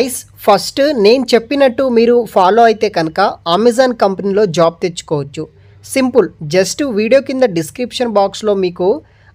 Ice first నేను చెప్పినట్టు మీరు ఫాలో అయితే కనుక అమెజాన్ కంపెనీలో జాబ్ తెచ్చుకోవచ్చు. సింపుల్ జస్ట్ వీడియో కింద డిస్క్రిప్షన్ బాక్స్లో మీకు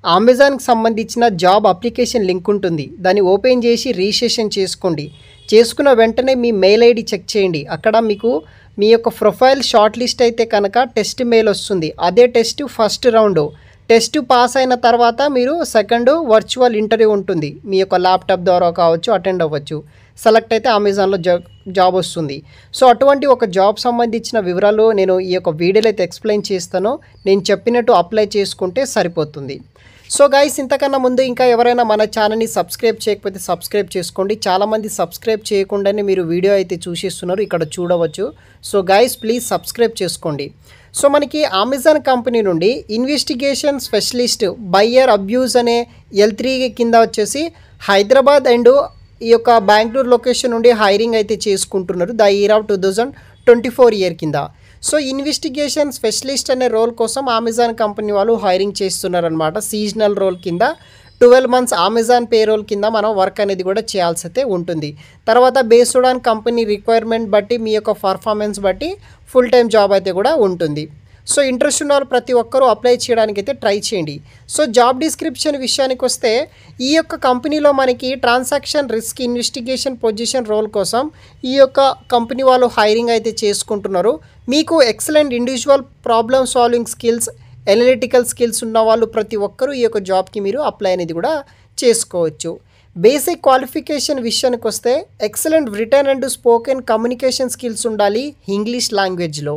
అమెజాన్కి సంబంధించిన జాబ్ అప్లికేషన్ లింక్ ఉంటుంది. దాన్ని ఓపెన్ చేసి రిజిస్ట్రేషన్ చేసుకోండి. చేసుకున్న వెంటనే మీ మెయిల్ ఐడి చెక్ చేయండి. అక్కడ మీకు మీ యొక్క ప్రొఫైల్ షార్ట్ లిస్ట్ అయితే కనుక టెస్ట్ మెయిల్ వస్తుంది. అదే test first round. Test pass అయిన తర్వాత మీరు సెకండ్ వర్చువల్ ఇంటర్వ్యూ ఉంటుంది. మీ యొక్క ల్యాప్టాప్ ద్వారా కావచ్చు అటెండ్ అవ్వచ్చు. సెలెక్ట్ అయితే అమెజాన్లో జాబ్ జాబ్ వస్తుంది. సో అటువంటి ఒక జాబ్ సంబంధించిన వివరాలు నేను ఈ యొక్క వీడియోలో అయితే ఎక్స్ప్లెయిన్ చేస్తాను. నేను చెప్పినట్టు అప్లై చేసుకుంటే సరిపోతుంది. సో గైస్ ఇంతకన్నా ముందు ఇంకా ఎవరైనా మన ఛానల్ని సబ్స్క్రైబ్ చేయకపోతే సబ్స్క్రైబ్ చేసుకోండి. చాలామంది సబ్స్క్రైబ్ చేయకుండానే మీరు వీడియో అయితే చూసేస్తున్నారు ఇక్కడ చూడవచ్చు. సో గైస్ ప్లీజ్ సబ్స్క్రైబ్ చేసుకోండి. సో మనకి అమెజాన్ కంపెనీ నుండి ఇన్వెస్టిగేషన్ స్పెషలిస్ట్ బయ్యర్ అబ్యూస్ అనే ఎల్ త్రీ కింద వచ్చేసి హైదరాబాద్ అండ్ ఈ యొక్క బెంగళూరు లొకేషన్ నుండి హైరింగ్ అయితే చేసుకుంటున్నారు. The year of two thousand twenty four year కింద. సో ఇన్వెస్టిగేషన్ స్పెషలిస్ట్ అనే రోల్ కోసం అమెజాన్ కంపెనీ వాళ్ళు హైరింగ్ చేస్తున్నారనమాట సీజనల్ రోల్ కింద. Twelve months Amazon pay role కింద మనం వర్క్ అనేది కూడా చేయాల్సి అయితే ఉంటుంది. తర్వాత బేస్డ్ ఆన్ కంపెనీ రిక్వైర్మెంట్ బట్టి మీ యొక్క పర్ఫార్మెన్స్ బట్టి ఫుల్ టైం జాబ్ అయితే కూడా ఉంటుంది. సో ఇంట్రెస్ట్ ఉన్న వాళ్ళు ప్రతి ఒక్కరూ అప్లై చేయడానికి అయితే ట్రై చేయండి. సో జాబ్ డిస్క్రిప్షన్ విషయానికి వస్తే ఈ యొక్క కంపెనీలో మనకి transaction risk investigation position role కోసం ఈ యొక్క కంపెనీ వాళ్ళు హైరింగ్ అయితే చేసుకుంటున్నారు. మీకు excellent individual problem solving skills analytical skills ఉన్న వాళ్ళు ప్రతి ఒక్కరూ ఈ యొక్క జాబ్కి మీరు అప్లై అనేది కూడా చేసుకోవచ్చు. బేసిక్ క్వాలిఫికేషన్ విషయానికి వస్తే excellent written and spoken communication skills ఉండాలి ఇంగ్లీష్ లాంగ్వేజ్లో.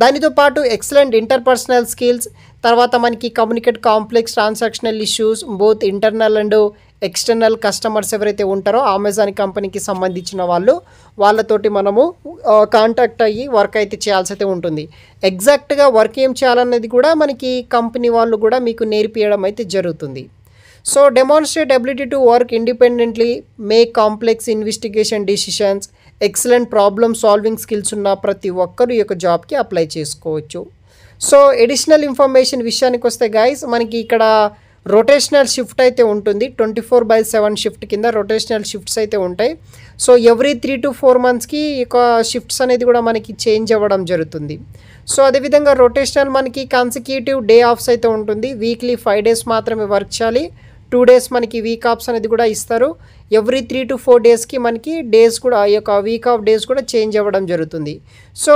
దానితో పాటు ఎక్సలెంట్ ఇంటర్పర్సనల్ స్కిల్స్ తర్వాత మనకి communicate complex transactional issues both internal and external customers ఎవరైతే ఉంటారో అమెజాన్ కంపెనీకి సంబంధించిన వాళ్ళు వాళ్ళతోటి మనము కాంటాక్ట్ అయ్యి వర్క్ అయితే చేయాల్సి అయితే ఉంటుంది. ఎగ్జాక్ట్గా వర్క్ ఏం చేయాలన్నది కూడా మనకి కంపెనీ వాళ్ళు కూడా మీకు నేర్పియడం అయితే జరుగుతుంది. So demonstrate ability to work independently make complex investigation decisions excellent problem solving skills ఉన్న ప్రతి ఒక్కరు ఈ యొక్క జాబ్కి అప్లై చేసుకోవచ్చు. సో ఎడిషనల్ ఇన్ఫర్మేషన్ విషయానికి వస్తే గైస్ మనకి ఇక్కడ రొటేషనల్ షిఫ్ట్ అయితే ఉంటుంది. Twenty four by seven shift కింద రొటేషనల్ షిఫ్ట్స్ అయితే ఉంటాయి. So every three to four మంత్స్కి ఇక షిఫ్ట్స్ అనేది కూడా మనకి చేంజ్ అవ్వడం జరుగుతుంది. సో అదేవిధంగా రొటేషనల్ మనకి కన్సిక్యూటివ్ డే ఆఫ్స్ అయితే ఉంటుంది. వీక్లీ ఫైవ్ డేస్ మాత్రమే వర్క్ చేయాలి. టూ డేస్ మనకి వీక్ ఆఫ్స్ అనేది కూడా ఇస్తారు. ఎవ్రీ త్రీ టు ఫోర్ డేస్కి మనకి డేస్ కూడా ఈ యొక్క వీక్ ఆఫ్ డేస్ కూడా చేంజ్ అవ్వడం జరుగుతుంది. సో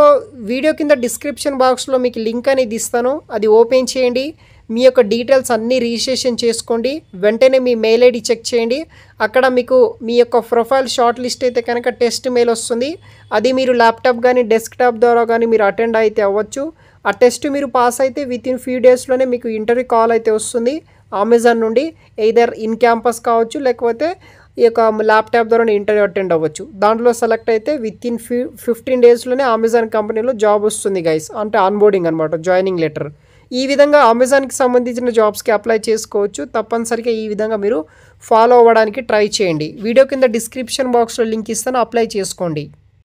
వీడియో కింద డిస్క్రిప్షన్ బాక్స్లో మీకు లింక్ అనేది ఇస్తాను. అది ఓపెన్ చేయండి. మీ యొక్క డీటెయిల్స్ అన్నీ రిజిస్ట్రేషన్ చేసుకోండి. వెంటనే మీ మెయిల్ ఐడి చెక్ చేయండి. అక్కడ మీకు మీ యొక్క ప్రొఫైల్ షార్ట్ లిస్ట్ అయితే కనుక టెస్ట్ మెయిల్ వస్తుంది. అది మీరు ల్యాప్టాప్ కానీ డెస్క్టాప్ ద్వారా కానీ మీరు అటెండ్ అయితే అవ్వచ్చు. ఆ టెస్ట్ మీరు పాస్ అయితే విత్ ఇన్ ఫ్యూ డేస్లోనే మీకు ఇంటర్వ్యూ కాల్ అయితే వస్తుంది. అమెజాన్ నుండి ఎయిదర్ ఇన్ క్యాంపస్ కావచ్చు లేకపోతే ఈ యొక్క ల్యాప్టాప్ ద్వారా ఇంటర్వ్యూ అటెండ్ అవ్వచ్చు. దాంట్లో సెలెక్ట్ అయితే విత్ ఇన్ ఫిఫ్ ఫిఫ్టీన్ డేస్లోనే అమెజాన్ కంపెనీలో జాబ్ వస్తుంది గైస్ అంటే ఆన్బోర్డింగ్ అనమాట జాయినింగ్ లెటర్ ఈ విధంగా అమెజాన్కి సంబంధించిన జాబ్స్కి అప్లై చేసుకోవచ్చు. తప్పనిసరిగా ఈ విధంగా మీరు ఫాలో అవ్వడానికి ట్రై చేయండి. వీడియో కింద డిస్క్రిప్షన్ బాక్స్లో లింక్ ఇస్తాను అప్లై చేసుకోండి.